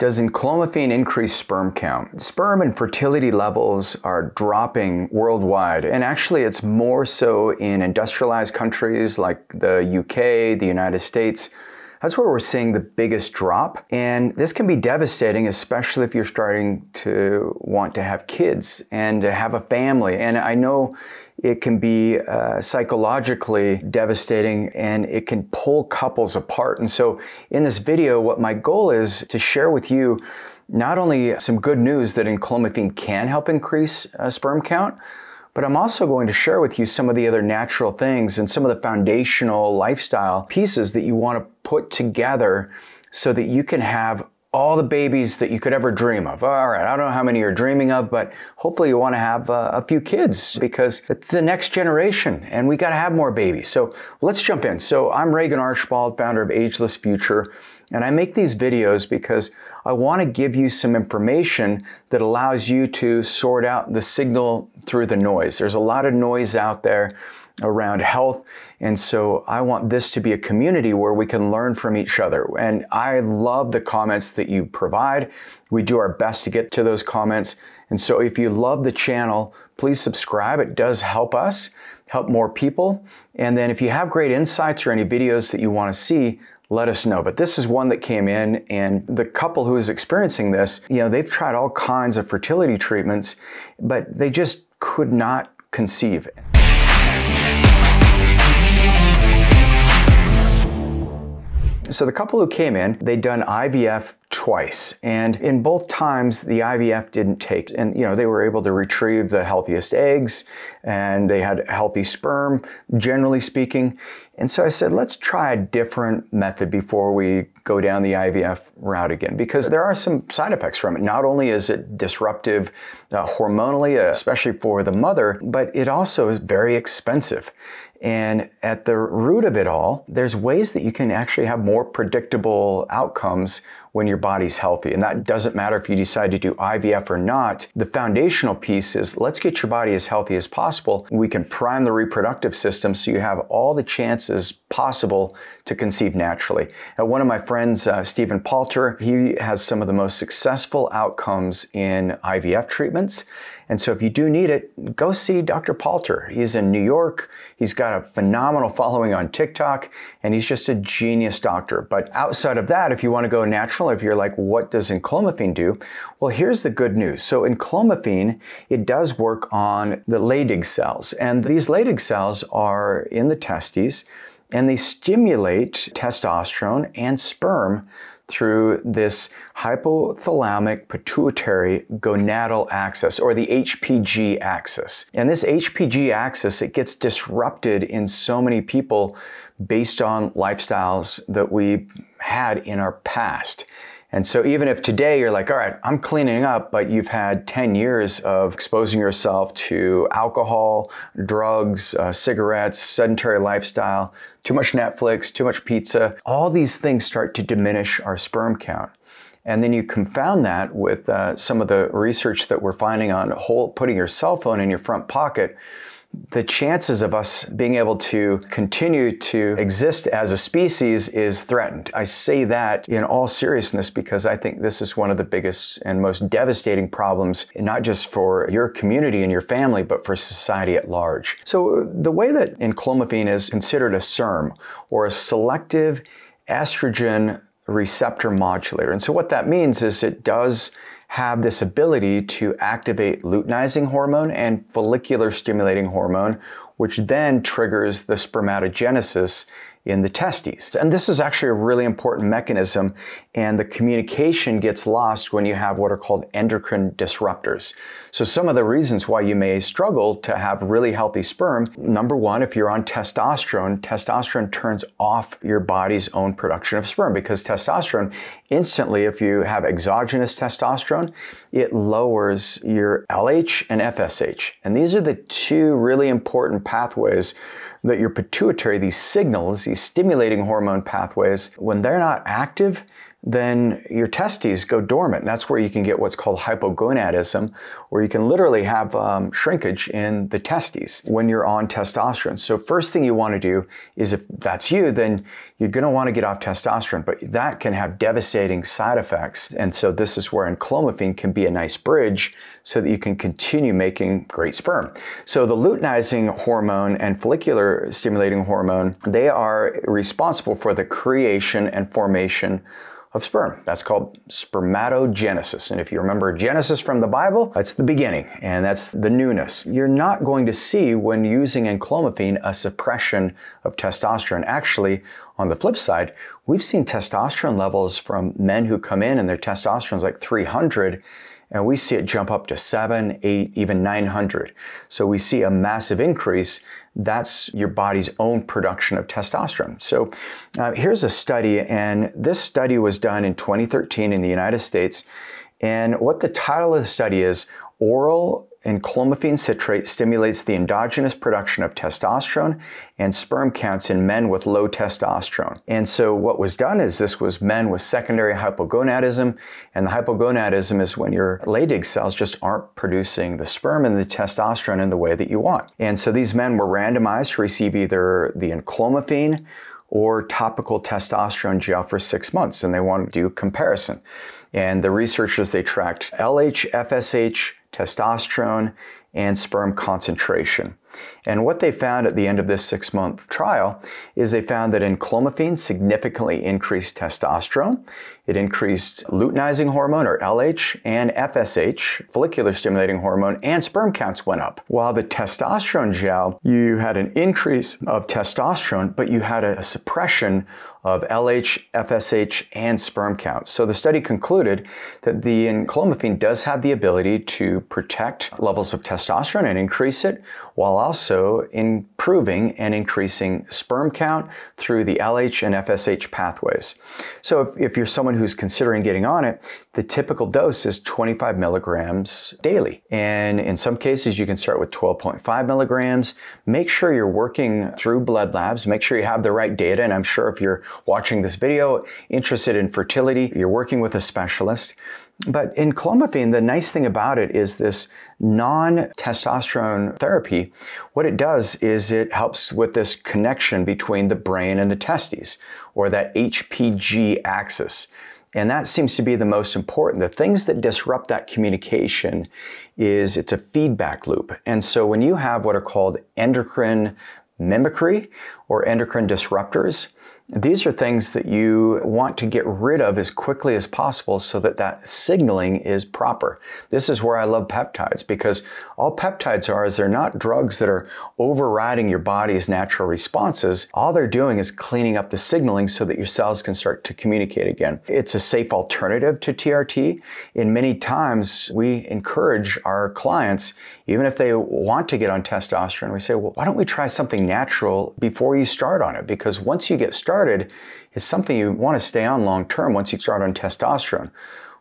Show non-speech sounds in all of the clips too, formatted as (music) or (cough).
Does enclomiphene increase sperm count? Sperm and fertility levels are dropping worldwide, and actually, it's more so in industrialized countries like the UK, the United States. That's where we're seeing the biggest drop. And this can be devastating, especially if you're starting to want to have kids and to have a family. And I know it can be uh, psychologically devastating and it can pull couples apart. And so, in this video, what my goal is to share with you not only some good news that enclomiphene can help increase uh, sperm count, but I'm also going to share with you some of the other natural things and some of the foundational lifestyle pieces that you want to put together so that you can have all the babies that you could ever dream of. All right, I don't know how many you're dreaming of, but hopefully you want to have uh, a few kids because it's the next generation and we got to have more babies. So let's jump in. So I'm Regan Archibald, founder of Ageless Future, and I make these videos because I want to give you some information that allows you to sort out the signal through the noise. There's a lot of noise out there around health. And so I want this to be a community where we can learn from each other. And I love the comments that you provide. We do our best to get to those comments. And so if you love the channel, please subscribe. It does help us, help more people. And then if you have great insights or any videos that you want to see, let us know. But this is one that came in, and the couple who is experiencing this, you know, they've tried all kinds of fertility treatments, but they just could not conceive. So the couple who came in, they'd done IVF twice. And in both times, the IVF didn't take. And, you know, they were able to retrieve the healthiest eggs and they had healthy sperm, generally speaking. And so I said, let's try a different method before we go down the IVF route again, because there are some side effects from it. Not only is it disruptive uh, hormonally, especially for the mother, but it also is very expensive. And at the root of it all, there's ways that you can actually have more predictable outcomes when your body's healthy. And that doesn't matter if you decide to do IVF or not. The foundational piece is let's get your body as healthy as possible. We can prime the reproductive system so you have all the chances possible to conceive naturally. Now, one of my friends, uh, Stephen Palter, he has some of the most successful outcomes in IVF treatments. And so if you do need it, go see Dr. Palter. He's in New York. He's got a phenomenal following on TikTok, and he's just a genius doctor. But outside of that, if you want to go natural, if you're like, what does enclomiphene do? Well, here's the good news. So enclomiphene, it does work on the Leydig cells. And these Leydig cells are in the testes, and they stimulate testosterone and sperm through this hypothalamic pituitary gonadal axis or the HPG axis. And this HPG axis, it gets disrupted in so many people based on lifestyles that we had in our past. And so even if today you're like, all right, I'm cleaning up, but you've had 10 years of exposing yourself to alcohol, drugs, uh, cigarettes, sedentary lifestyle, too much Netflix, too much pizza, all these things start to diminish our sperm count. And then you confound that with uh, some of the research that we're finding on whole, putting your cell phone in your front pocket the chances of us being able to continue to exist as a species is threatened. I say that in all seriousness because I think this is one of the biggest and most devastating problems, not just for your community and your family, but for society at large. So the way that enclomiphene is considered a SERM, or a selective estrogen receptor modulator. And so what that means is it does have this ability to activate luteinizing hormone and follicular stimulating hormone, which then triggers the spermatogenesis in the testes. And this is actually a really important mechanism, and the communication gets lost when you have what are called endocrine disruptors. So, some of the reasons why you may struggle to have really healthy sperm number one, if you're on testosterone, testosterone turns off your body's own production of sperm because testosterone instantly, if you have exogenous testosterone, it lowers your LH and FSH. And these are the two really important pathways that your pituitary, these signals, these stimulating hormone pathways, when they're not active, then your testes go dormant. And that's where you can get what's called hypogonadism, where you can literally have um, shrinkage in the testes when you're on testosterone. So, first thing you want to do is if that's you, then you're going to want to get off testosterone, but that can have devastating side effects. And so, this is where enclomiphene can be a nice bridge so that you can continue making great sperm. So, the luteinizing hormone and follicular stimulating hormone, they are responsible for the creation and formation of sperm. That's called spermatogenesis. And if you remember Genesis from the Bible, that's the beginning and that's the newness. You're not going to see when using enclomiphene a suppression of testosterone. Actually, on the flip side, we've seen testosterone levels from men who come in and their testosterone is like 300 and we see it jump up to seven, eight, even 900. So we see a massive increase. That's your body's own production of testosterone. So uh, here's a study, and this study was done in 2013 in the United States. And what the title of the study is Oral enclomiphene citrate stimulates the endogenous production of testosterone and sperm counts in men with low testosterone. And so what was done is this was men with secondary hypogonadism, and the hypogonadism is when your Leydig cells just aren't producing the sperm and the testosterone in the way that you want. And so these men were randomized to receive either the enclomiphene or topical testosterone gel for six months, and they wanted to do comparison. And the researchers, they tracked LH, FSH, testosterone, and sperm concentration. And what they found at the end of this six month trial is they found that in enclomiphene significantly increased testosterone. It increased luteinizing hormone or LH and FSH, follicular stimulating hormone, and sperm counts went up. While the testosterone gel, you had an increase of testosterone, but you had a suppression of LH, FSH, and sperm counts. So the study concluded that the enclomiphene does have the ability to protect levels of testosterone and increase it while also improving and increasing sperm count through the LH and FSH pathways. So if, if you're someone who's considering getting on it, the typical dose is 25 milligrams daily. And in some cases, you can start with 12.5 milligrams. Make sure you're working through blood labs. Make sure you have the right data. And I'm sure if you're watching this video interested in fertility, you're working with a specialist. But enclomiphene, the nice thing about it is this non-testosterone therapy. What it does is it helps with this connection between the brain and the testes, or that HPG axis. And that seems to be the most important. The things that disrupt that communication is it's a feedback loop. And so when you have what are called endocrine mimicry or endocrine disruptors, these are things that you want to get rid of as quickly as possible so that that signaling is proper. This is where I love peptides because all peptides are is they're not drugs that are overriding your body's natural responses. All they're doing is cleaning up the signaling so that your cells can start to communicate again. It's a safe alternative to TRT. In many times, we encourage our clients, even if they want to get on testosterone, we say, well, why don't we try something natural before you start on it? Because once you get started, it's something you want to stay on long term once you start on testosterone.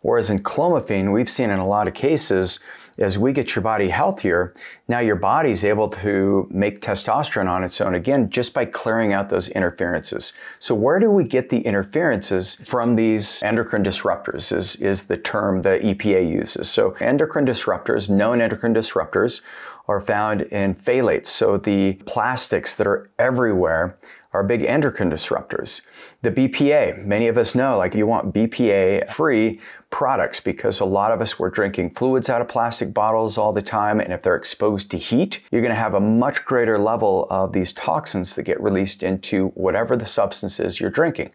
Whereas enclomiphene, we've seen in a lot of cases, as we get your body healthier, now your body's able to make testosterone on its own again just by clearing out those interferences. So where do we get the interferences from these endocrine disruptors is, is the term the EPA uses. So endocrine disruptors, known endocrine disruptors, are found in phthalates. So the plastics that are everywhere are big endocrine disruptors. The BPA, many of us know, like you want BPA free products because a lot of us were drinking fluids out of plastic bottles all the time. And if they're exposed to heat, you're going to have a much greater level of these toxins that get released into whatever the substance is you're drinking.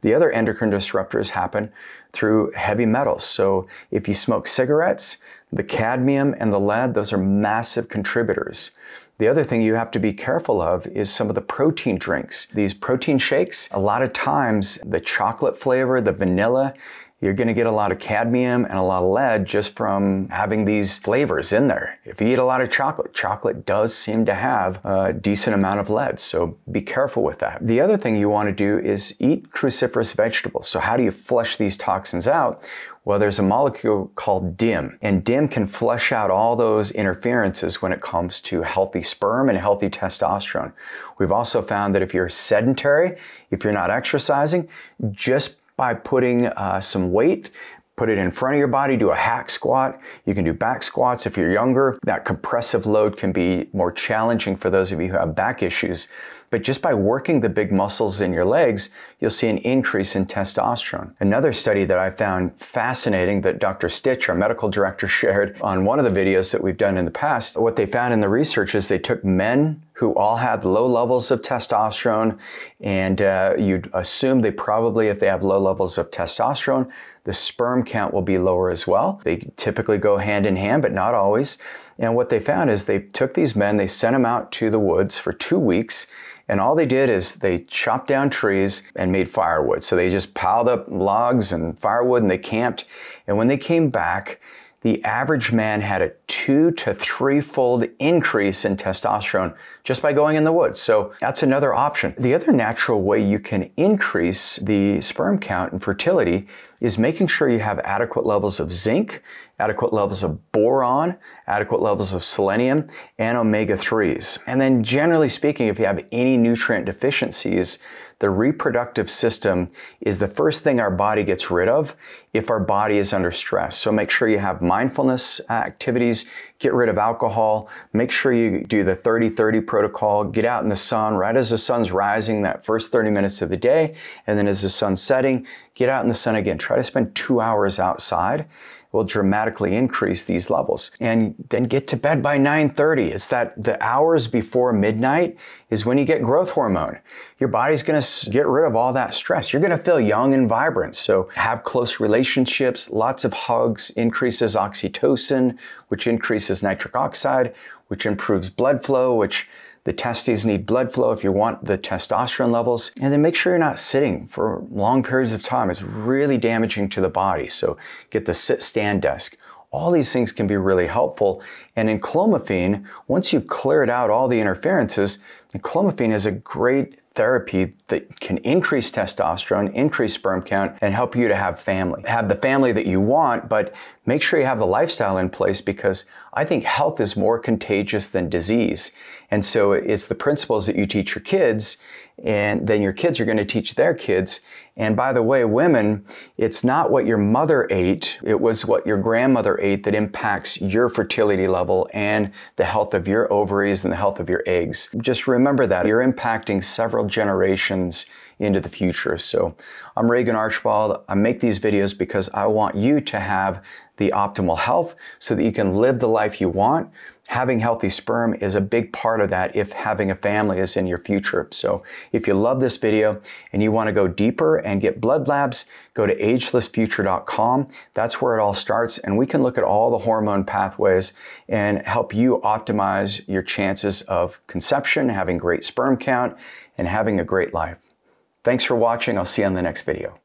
The other endocrine disruptors happen through heavy metals. So if you smoke cigarettes, the cadmium and the lead, those are massive contributors. The other thing you have to be careful of is some of the protein drinks. These protein shakes, a lot of times the chocolate flavor, the vanilla, you're going to get a lot of cadmium and a lot of lead just from having these flavors in there. If you eat a lot of chocolate, chocolate does seem to have a decent amount of lead, so be careful with that. The other thing you want to do is eat cruciferous vegetables. So how do you flush these toxins out? Well, there's a molecule called DIM, and DIM can flush out all those interferences when it comes to healthy sperm and healthy testosterone. We've also found that if you're sedentary, if you're not exercising, just by putting uh, some weight put it in front of your body, do a hack squat. You can do back squats if you're younger. That compressive load can be more challenging for those of you who have back issues. But just by working the big muscles in your legs, you'll see an increase in testosterone. Another study that I found fascinating that Dr. Stitch, our medical director, (laughs) shared on one of the videos that we've done in the past, what they found in the research is they took men who all had low levels of testosterone, and uh, you'd assume they probably, if they have low levels of testosterone, the sperm count will be lower as well. They typically go hand in hand, but not always. And what they found is they took these men, they sent them out to the woods for two weeks, and all they did is they chopped down trees and made firewood. So they just piled up logs and firewood and they camped. And when they came back, the average man had a two to threefold increase in testosterone just by going in the woods. So that's another option. The other natural way you can increase the sperm count and fertility is making sure you have adequate levels of zinc, adequate levels of boron, adequate levels of selenium, and omega 3s. And then, generally speaking, if you have any nutrient deficiencies, the reproductive system is the first thing our body gets rid of if our body is under stress. So make sure you have mindfulness activities, get rid of alcohol, make sure you do the 30 30 protocol, get out in the sun right as the sun's rising that first 30 minutes of the day, and then as the sun's setting, get out in the sun again. Try to spend two hours outside will dramatically increase these levels. And then get to bed by 9:30. It's that the hours before midnight is when you get growth hormone. Your body's going to get rid of all that stress. You're going to feel young and vibrant. So have close relationships, lots of hugs, increases oxytocin, which increases nitric oxide, which improves blood flow, which the testes need blood flow if you want the testosterone levels. And then make sure you're not sitting for long periods of time. It's really damaging to the body. So get the sit stand desk. All these things can be really helpful. And enclomiphene, once you've cleared out all the interferences, clomiphene is a great therapy that can increase testosterone, increase sperm count, and help you to have family. Have the family that you want, but make sure you have the lifestyle in place because I think health is more contagious than disease. And so it's the principles that you teach your kids and then your kids are going to teach their kids. And by the way, women, it's not what your mother ate, it was what your grandmother ate that impacts your fertility level and the health of your ovaries and the health of your eggs. Just remember that you're impacting several generations into the future. So I'm Regan Archibald. I make these videos because I want you to have the optimal health so that you can live the life you want. Having healthy sperm is a big part of that if having a family is in your future. So if you love this video and you want to go deeper and get blood labs, go to agelessfuture.com. That's where it all starts. And we can look at all the hormone pathways and help you optimize your chances of conception, having great sperm count, and having a great life. Thanks for watching. I'll see you on the next video.